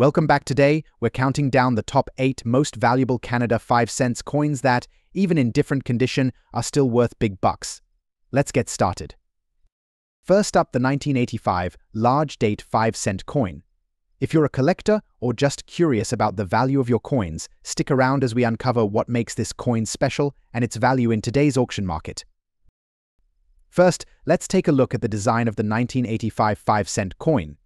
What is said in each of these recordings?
Welcome back today. We're counting down the top 8 most valuable Canada 5 cents coins that, even in different condition, are still worth big bucks. Let's get started. First up, the 1985 large date 5 cent coin. If you're a collector or just curious about the value of your coins, stick around as we uncover what makes this coin special and its value in today's auction market. First, let's take a look at the design of the 1985 5 cent coin.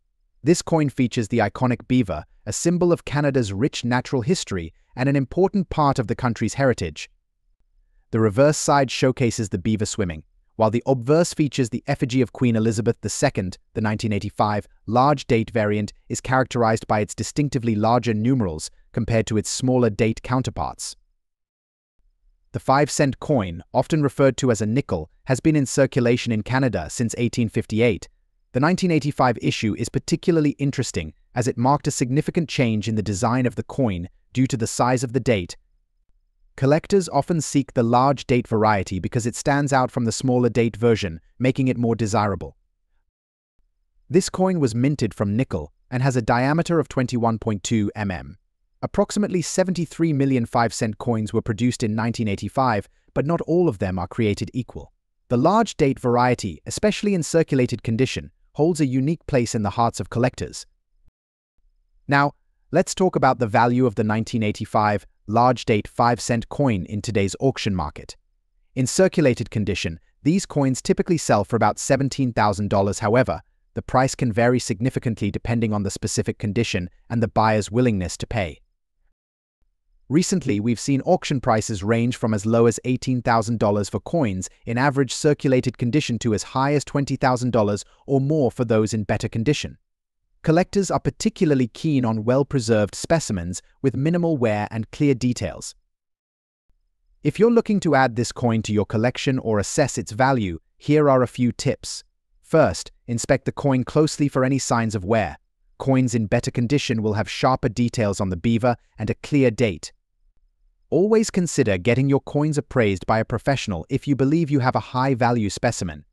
This coin features the iconic beaver, a symbol of Canada's rich natural history and an important part of the country's heritage. The reverse side showcases the beaver swimming, while the obverse features the effigy of Queen Elizabeth II. The 1985 large date variant is characterized by its distinctively larger numerals compared to its smaller date counterparts. The 5 cent coin, often referred to as a nickel, has been in circulation in Canada since 1858 the 1985 issue is particularly interesting as it marked a significant change in the design of the coin due to the size of the date. Collectors often seek the large date variety because it stands out from the smaller date version, making it more desirable. This coin was minted from nickel and has a diameter of 21.2 mm. Approximately 73 million 5 cent coins were produced in 1985, but not all of them are created equal. The large date variety, especially in circulated condition, holds a unique place in the hearts of collectors. Now, let's talk about the value of the 1985 large date 5 cent coin in today's auction market. In circulated condition, these coins typically sell for about $17,000. However, the price can vary significantly depending on the specific condition and the buyer's willingness to pay. Recently, we've seen auction prices range from as low as $18,000 for coins in average circulated condition to as high as $20,000 or more for those in better condition. Collectors are particularly keen on well-preserved specimens with minimal wear and clear details. If you're looking to add this coin to your collection or assess its value, here are a few tips. First, inspect the coin closely for any signs of wear. Coins in better condition will have sharper details on the beaver and a clear date. Always consider getting your coins appraised by a professional if you believe you have a high-value specimen.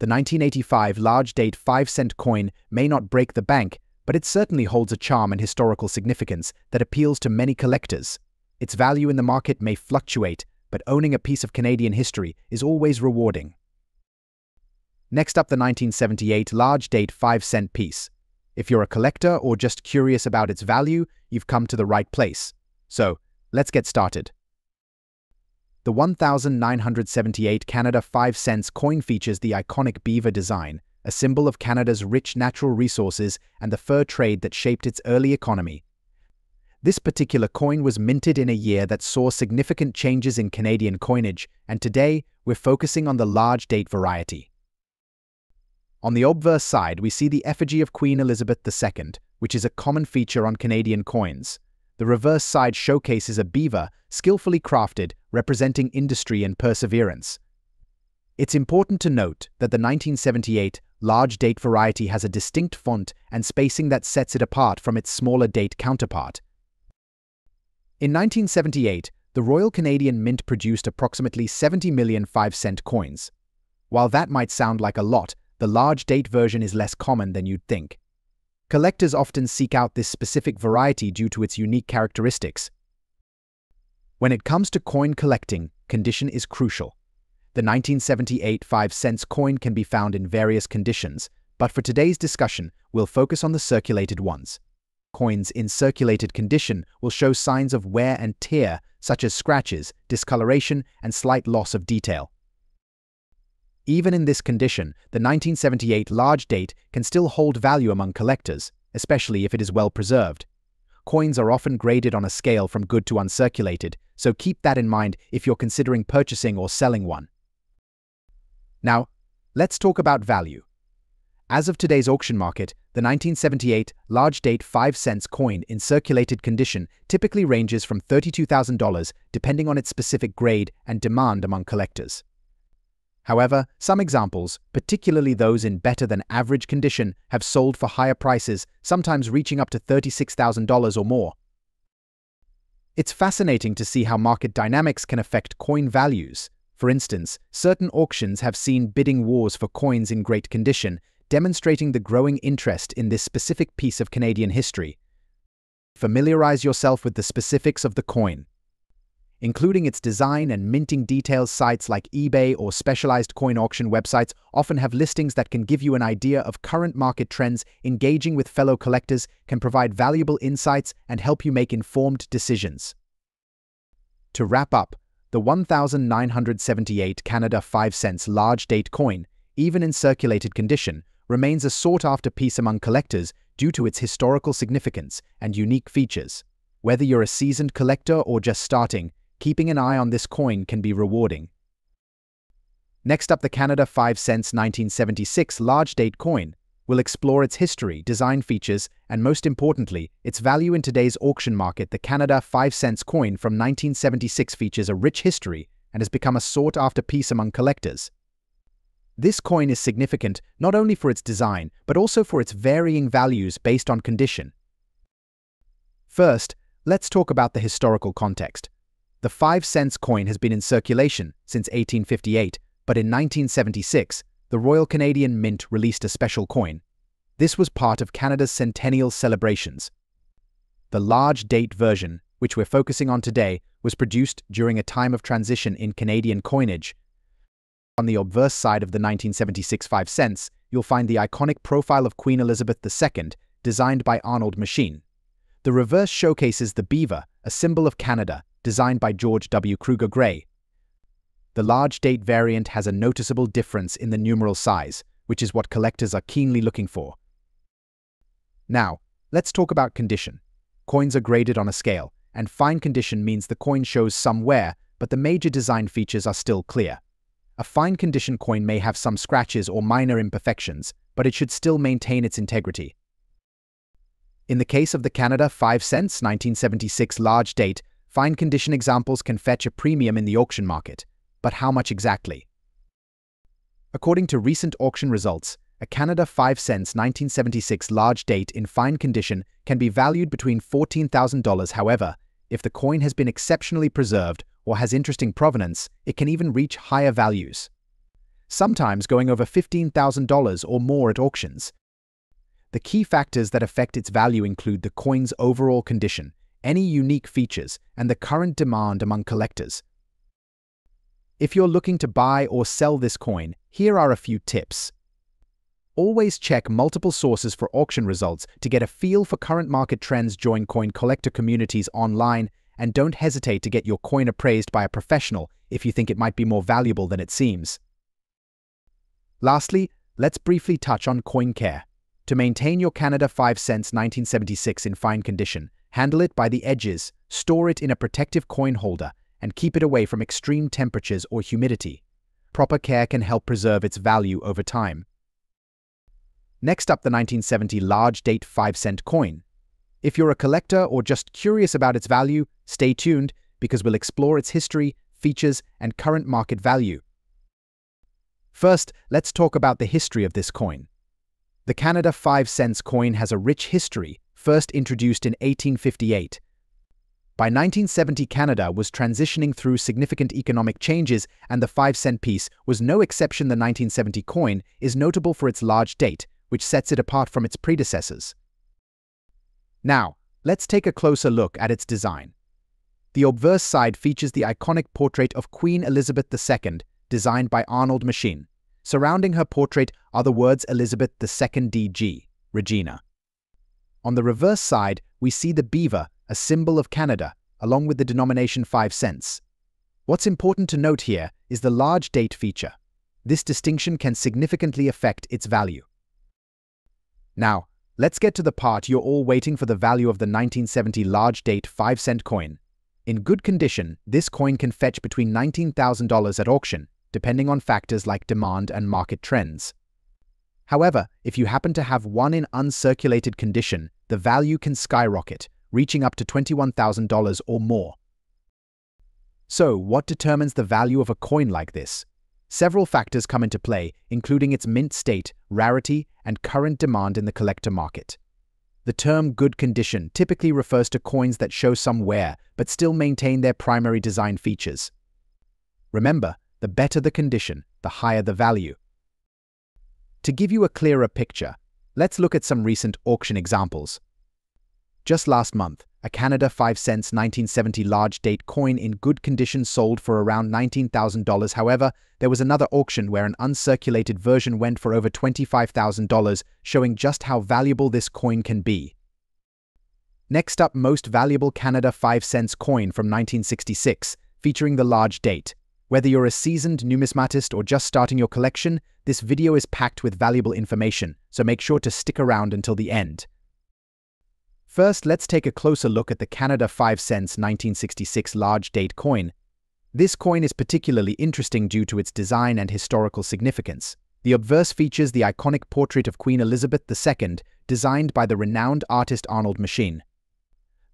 The 1985 large date 5 cent coin may not break the bank, but it certainly holds a charm and historical significance that appeals to many collectors. Its value in the market may fluctuate, but owning a piece of Canadian history is always rewarding. Next up the 1978 large date 5 cent piece. If you're a collector or just curious about its value, you've come to the right place. So, let's get started. The 1978 Canada 5 cents coin features the iconic beaver design, a symbol of Canada's rich natural resources and the fur trade that shaped its early economy. This particular coin was minted in a year that saw significant changes in Canadian coinage, and today we're focusing on the large date variety. On the obverse side, we see the effigy of Queen Elizabeth II, which is a common feature on Canadian coins. The reverse side showcases a beaver, skillfully crafted, representing industry and perseverance. It's important to note that the 1978 large date variety has a distinct font and spacing that sets it apart from its smaller date counterpart. In 1978, the Royal Canadian Mint produced approximately 70 million 5 cent coins. While that might sound like a lot, the large date version is less common than you'd think. Collectors often seek out this specific variety due to its unique characteristics. When it comes to coin collecting, condition is crucial. The 1978 5 cents coin can be found in various conditions, but for today's discussion, we'll focus on the circulated ones. Coins in circulated condition will show signs of wear and tear, such as scratches, discoloration, and slight loss of detail. Even in this condition, the 1978 large date can still hold value among collectors, especially if it is well preserved. Coins are often graded on a scale from good to uncirculated, so keep that in mind if you're considering purchasing or selling one. Now, let's talk about value. As of today's auction market, the 1978 large date 5 cents coin in circulated condition typically ranges from $32,000 depending on its specific grade and demand among collectors. However, some examples, particularly those in better than average condition, have sold for higher prices, sometimes reaching up to $36,000 or more. It's fascinating to see how market dynamics can affect coin values. For instance, certain auctions have seen bidding wars for coins in great condition, demonstrating the growing interest in this specific piece of Canadian history. Familiarize yourself with the specifics of the coin including its design and minting details. Sites like eBay or specialized coin auction websites often have listings that can give you an idea of current market trends. Engaging with fellow collectors can provide valuable insights and help you make informed decisions. To wrap up, the 1978 Canada 5 cents large date coin, even in circulated condition, remains a sought-after piece among collectors due to its historical significance and unique features. Whether you're a seasoned collector or just starting, keeping an eye on this coin can be rewarding. Next up, the Canada 5 cents 1976 large date coin. We'll explore its history, design features, and most importantly, its value in today's auction market. The Canada 5 cents coin from 1976 features a rich history and has become a sought-after piece among collectors. This coin is significant not only for its design, but also for its varying values based on condition. First, let's talk about the historical context. The 5 cents coin has been in circulation since 1858, but in 1976, the Royal Canadian Mint released a special coin. This was part of Canada's centennial celebrations. The large date version, which we're focusing on today, was produced during a time of transition in Canadian coinage. On the obverse side of the 1976 5 cents, you'll find the iconic profile of Queen Elizabeth II, designed by Arnold Machin. The reverse showcases the beaver, a symbol of Canada, designed by George W. Kruger Gray. The large date variant has a noticeable difference in the numeral size, which is what collectors are keenly looking for. Now, let's talk about condition. Coins are graded on a scale, and fine condition means the coin shows some wear, but the major design features are still clear. A fine condition coin may have some scratches or minor imperfections, but it should still maintain its integrity. In the case of the Canada 5 cents 1976 large date, Fine condition examples can fetch a premium in the auction market, but how much exactly? According to recent auction results, a Canada 5 cents 1976 large date in fine condition can be valued between $14,000. However, if the coin has been exceptionally preserved or has interesting provenance, it can even reach higher values, sometimes going over $15,000 or more at auctions. The key factors that affect its value include the coin's overall condition, any unique features, and the current demand among collectors. If you're looking to buy or sell this coin, here are a few tips. Always check multiple sources for auction results to get a feel for current market trends. Join coin collector communities online and don't hesitate to get your coin appraised by a professional if you think it might be more valuable than it seems. Lastly, let's briefly touch on coin care. To maintain your Canada 5 cents 1976 in fine condition, Handle it by the edges, store it in a protective coin holder, and keep it away from extreme temperatures or humidity. Proper care can help preserve its value over time. Next up the 1970 large date 5 cent coin. If you're a collector or just curious about its value, stay tuned because we'll explore its history, features, and current market value. First, let's talk about the history of this coin. The Canada 5 cents coin has a rich history first introduced in 1858. By 1970, Canada was transitioning through significant economic changes, and the 5 cent piece was no exception. The 1970 coin is notable for its large date, which sets it apart from its predecessors. Now, let's take a closer look at its design. The obverse side features the iconic portrait of Queen Elizabeth II, designed by Arnold Machin. Surrounding her portrait are the words Elizabeth II DG, Regina. On the reverse side, we see the beaver, a symbol of Canada, along with the denomination 5 cents. What's important to note here is the large date feature. This distinction can significantly affect its value. Now, let's get to the part you're all waiting for the value of the 1970 large date 5 cent coin. In good condition, this coin can fetch between $19,000 at auction, depending on factors like demand and market trends. However, if you happen to have one in uncirculated condition, the value can skyrocket, reaching up to $21,000 or more. So, what determines the value of a coin like this? Several factors come into play, including its mint state, rarity, and current demand in the collector market. The term good condition typically refers to coins that show some wear but still maintain their primary design features. Remember, the better the condition, the higher the value. To give you a clearer picture, let's look at some recent auction examples. Just last month, a Canada 5 cents 1970 large date coin in good condition sold for around $19,000. However, there was another auction where an uncirculated version went for over $25,000, showing just how valuable this coin can be. Next up, most valuable Canada 5 cents coin from 1966, featuring the large date. Whether you're a seasoned numismatist or just starting your collection, this video is packed with valuable information, so make sure to stick around until the end. First, let's take a closer look at the Canada 5 cents 1966 large date coin. This coin is particularly interesting due to its design and historical significance. The obverse features the iconic portrait of Queen Elizabeth II, designed by the renowned artist Arnold Machin.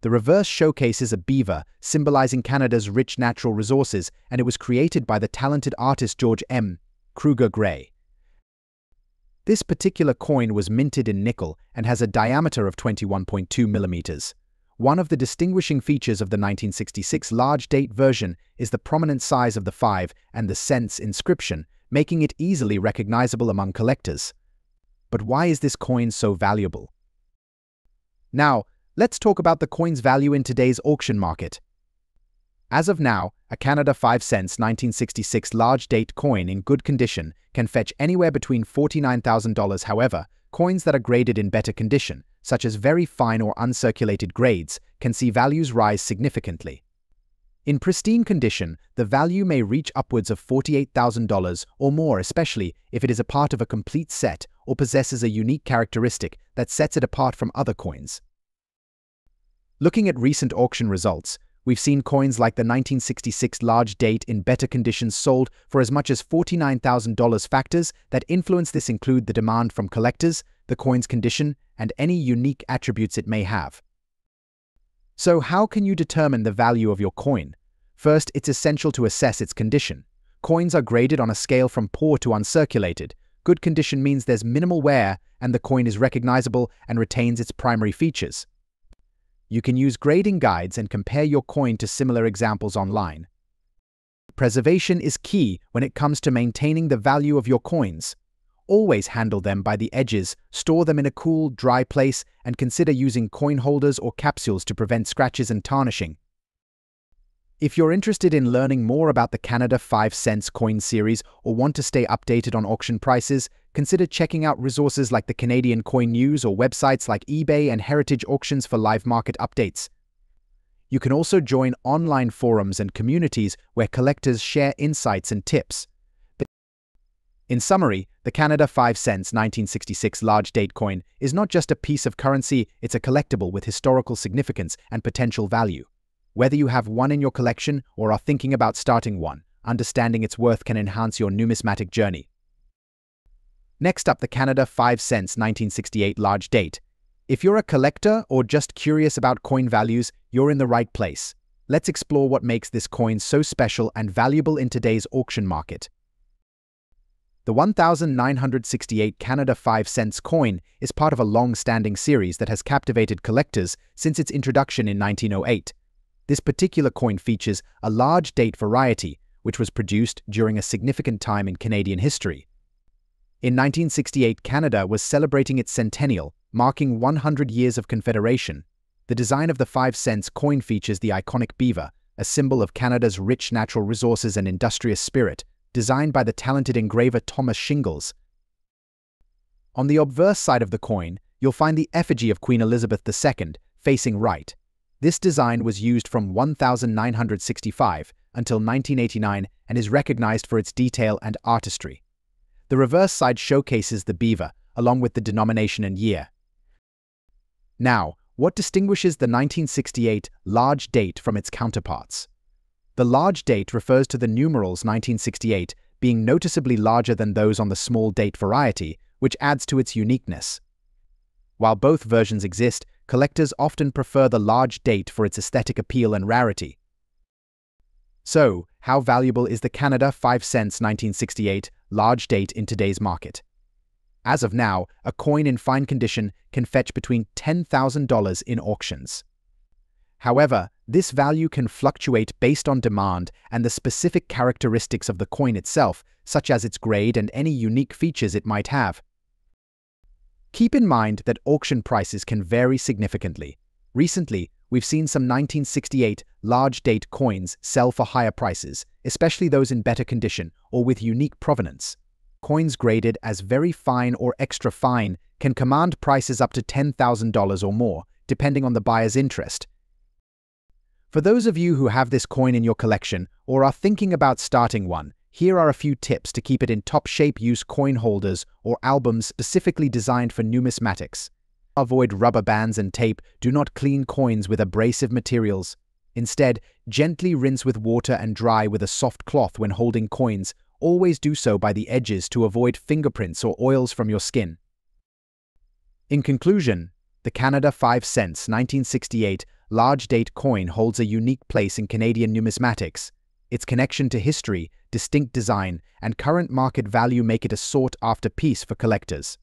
The reverse showcases a beaver, symbolizing Canada's rich natural resources, and it was created by the talented artist George M. Kruger Gray. This particular coin was minted in nickel and has a diameter of 21.2 millimeters. One of the distinguishing features of the 1966 large date version is the prominent size of the 5 and the cents inscription, making it easily recognizable among collectors. But why is this coin so valuable? Now, let's talk about the coin's value in today's auction market. As of now, a Canada 5 cents 1966 large date coin in good condition can fetch anywhere between $49,000. However, coins that are graded in better condition, such as very fine or uncirculated grades, can see values rise significantly. In pristine condition, the value may reach upwards of $48,000 or more, especially if it is a part of a complete set or possesses a unique characteristic that sets it apart from other coins. Looking at recent auction results, We've seen coins like the 1966 large date in better conditions sold for as much as $49,000. Factors that influence this include the demand from collectors, the coin's condition, and any unique attributes it may have. So how can you determine the value of your coin? First, it's essential to assess its condition. Coins are graded on a scale from poor to uncirculated. Good condition means there's minimal wear and the coin is recognizable and retains its primary features. You can use grading guides and compare your coin to similar examples online. Preservation is key when it comes to maintaining the value of your coins. Always handle them by the edges, store them in a cool, dry place, and consider using coin holders or capsules to prevent scratches and tarnishing. If you're interested in learning more about the Canada 5 cents coin series or want to stay updated on auction prices, consider checking out resources like the Canadian Coin News or websites like eBay and Heritage Auctions for live market updates. You can also join online forums and communities where collectors share insights and tips. In summary, the Canada 5 cents 1966 large date coin is not just a piece of currency, it's a collectible with historical significance and potential value. Whether you have one in your collection or are thinking about starting one, understanding its worth can enhance your numismatic journey. Next up, the Canada 5 cents 1968 large date. If you're a collector or just curious about coin values, you're in the right place. Let's explore what makes this coin so special and valuable in today's auction market. The 1968 Canada 5 cents coin is part of a long-standing series that has captivated collectors since its introduction in 1908. This particular coin features a large date variety, which was produced during a significant time in Canadian history. In 1968, Canada was celebrating its centennial, marking 100 years of Confederation. The design of the 5 cents coin features the iconic beaver, a symbol of Canada's rich natural resources and industrious spirit, designed by the talented engraver Thomas Shingles. On the obverse side of the coin, you'll find the effigy of Queen Elizabeth II, facing right. This design was used from 1965 until 1989 and is recognized for its detail and artistry. The reverse side showcases the beaver, along with the denomination and year. Now, what distinguishes the 1968 large date from its counterparts? The large date refers to the numerals 1968 being noticeably larger than those on the small date variety, which adds to its uniqueness. While both versions exist, collectors often prefer the large date for its aesthetic appeal and rarity. So, how valuable is the Canada 5 cents 1968 large date in today's market? As of now, a coin in fine condition can fetch between $10,000 in auctions. However, this value can fluctuate based on demand and the specific characteristics of the coin itself, such as its grade and any unique features it might have. Keep in mind that auction prices can vary significantly. Recently, we've seen some 1968 large date coins sell for higher prices, especially those in better condition or with unique provenance. Coins graded as very fine or extra fine can command prices up to $10,000 or more, depending on the buyer's interest. For those of you who have this coin in your collection or are thinking about starting one, here are a few tips to keep it in top shape use coin holders or albums specifically designed for numismatics. Avoid rubber bands and tape, do not clean coins with abrasive materials. Instead, gently rinse with water and dry with a soft cloth when holding coins. Always do so by the edges to avoid fingerprints or oils from your skin. In conclusion, the Canada 5 cents 1968 large date coin holds a unique place in Canadian numismatics. Its connection to history, distinct design, and current market value make it a sought-after piece for collectors.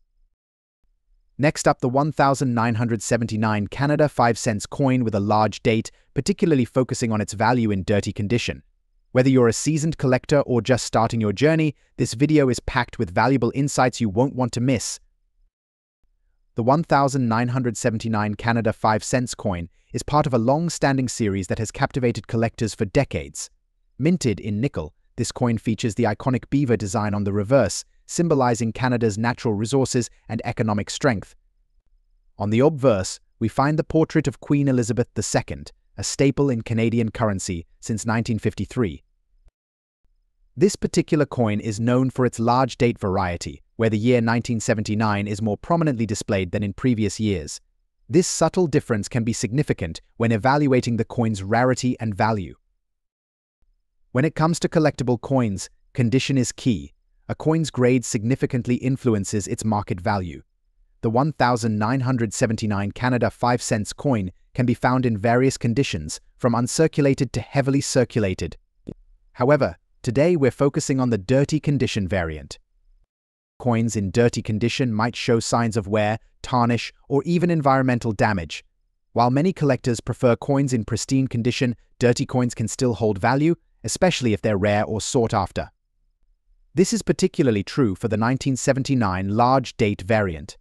Next up, the 1979 Canada 5 cents coin with a large date, particularly focusing on its value in dirty condition. Whether you're a seasoned collector or just starting your journey, this video is packed with valuable insights you won't want to miss. The 1979 Canada 5 cents coin is part of a long-standing series that has captivated collectors for decades. Minted in nickel, this coin features the iconic beaver design on the reverse, symbolizing Canada's natural resources and economic strength. On the obverse, we find the portrait of Queen Elizabeth II, a staple in Canadian currency since 1953. This particular coin is known for its large date variety, where the year 1979 is more prominently displayed than in previous years. This subtle difference can be significant when evaluating the coin's rarity and value. When it comes to collectible coins, condition is key, a coin's grade significantly influences its market value. The 1979 Canada 5 cents coin can be found in various conditions, from uncirculated to heavily circulated. However, today we're focusing on the dirty condition variant. Coins in dirty condition might show signs of wear, tarnish, or even environmental damage. While many collectors prefer coins in pristine condition, dirty coins can still hold value, especially if they're rare or sought after. This is particularly true for the 1979 large date variant.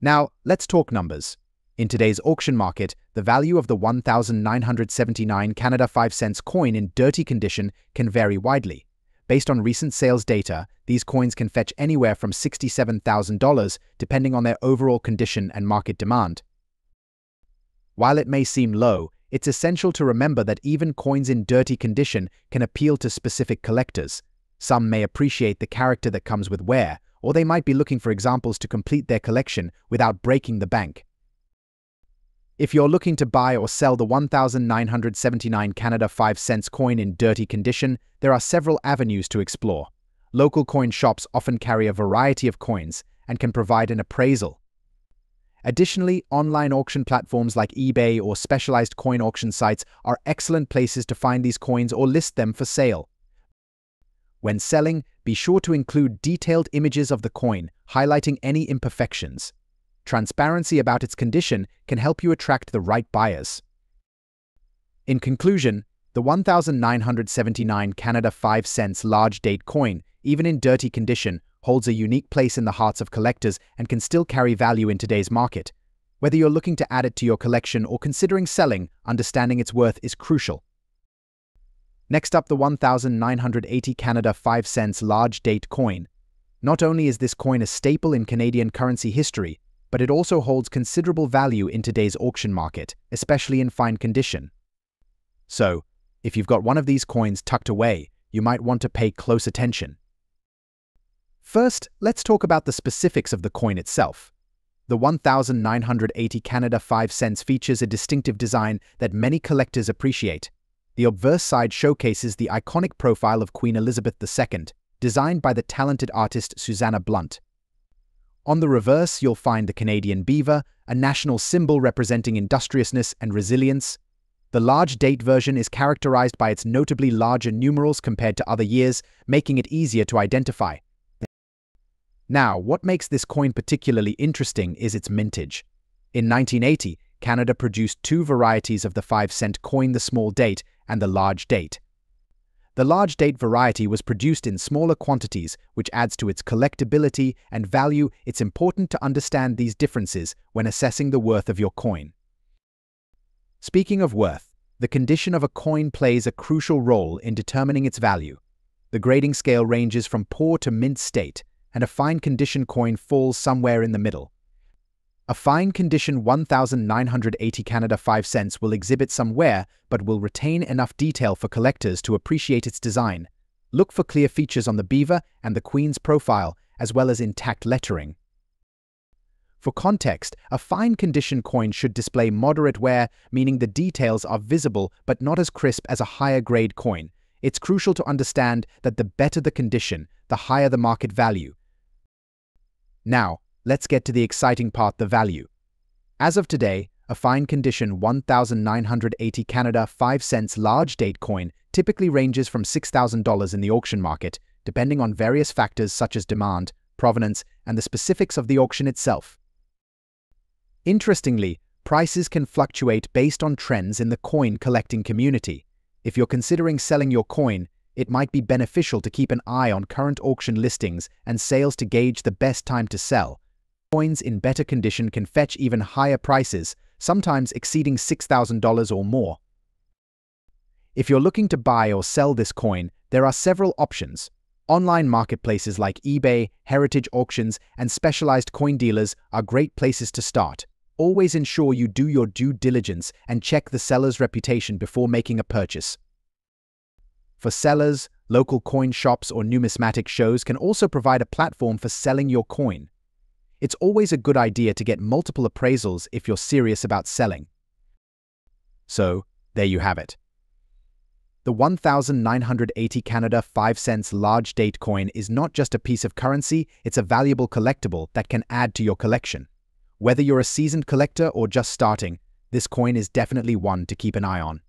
Now, let's talk numbers. In today's auction market, the value of the 1979 Canada 5 cents coin in dirty condition can vary widely. Based on recent sales data, these coins can fetch anywhere from $67,000 depending on their overall condition and market demand. While it may seem low, it's essential to remember that even coins in dirty condition can appeal to specific collectors. Some may appreciate the character that comes with wear, or they might be looking for examples to complete their collection without breaking the bank. If you're looking to buy or sell the 1979 Canada 5 cents coin in dirty condition, there are several avenues to explore. Local coin shops often carry a variety of coins and can provide an appraisal. Additionally, online auction platforms like eBay or specialized coin auction sites are excellent places to find these coins or list them for sale. When selling, be sure to include detailed images of the coin, highlighting any imperfections. Transparency about its condition can help you attract the right buyers. In conclusion, the 1979 Canada 5 cents large date coin, even in dirty condition, holds a unique place in the hearts of collectors and can still carry value in today's market. Whether you're looking to add it to your collection or considering selling, understanding its worth is crucial. Next up, the 1980 Canada 5 cents large date coin. Not only is this coin a staple in Canadian currency history, but it also holds considerable value in today's auction market, especially in fine condition. So, if you've got one of these coins tucked away, you might want to pay close attention. First, let's talk about the specifics of the coin itself. The 1980 Canada 5 cents features a distinctive design that many collectors appreciate. The obverse side showcases the iconic profile of Queen Elizabeth II, designed by the talented artist Susanna Blunt. On the reverse, you'll find the Canadian beaver, a national symbol representing industriousness and resilience. The large date version is characterized by its notably larger numerals compared to other years, making it easier to identify. Now, what makes this coin particularly interesting is its mintage. In 1980, Canada produced two varieties of the 5 cent coin, the small date and the large date. The large date variety was produced in smaller quantities, which adds to its collectability and value. It's important to understand these differences when assessing the worth of your coin. Speaking of worth, the condition of a coin plays a crucial role in determining its value. The grading scale ranges from poor to mint state, and a fine condition coin falls somewhere in the middle. A fine condition 1980 Canada 5 cents will exhibit some wear but will retain enough detail for collectors to appreciate its design. Look for clear features on the beaver and the queen's profile, as well as intact lettering. For context, a fine condition coin should display moderate wear, meaning the details are visible but not as crisp as a higher grade coin. It's crucial to understand that the better the condition, the higher the market value. Now, let's get to the exciting part, the value. As of today, a fine condition 1980 Canada 5 cents large date coin typically ranges from $6,000 in the auction market, depending on various factors such as demand, provenance, and the specifics of the auction itself. Interestingly, prices can fluctuate based on trends in the coin collecting community. If you're considering selling your coin, it might be beneficial to keep an eye on current auction listings and sales to gauge the best time to sell, coins in better condition can fetch even higher prices, sometimes exceeding $6,000 or more. If you're looking to buy or sell this coin, there are several options. Online marketplaces like eBay, heritage auctions, and specialized coin dealers are great places to start. Always ensure you do your due diligence and check the seller's reputation before making a purchase. For sellers, local coin shops or numismatic shows can also provide a platform for selling your coin. It's always a good idea to get multiple appraisals if you're serious about selling. So, there you have it. The 1980 Canada 5 cents large date coin is not just a piece of currency, it's a valuable collectible that can add to your collection. Whether you're a seasoned collector or just starting, this coin is definitely one to keep an eye on.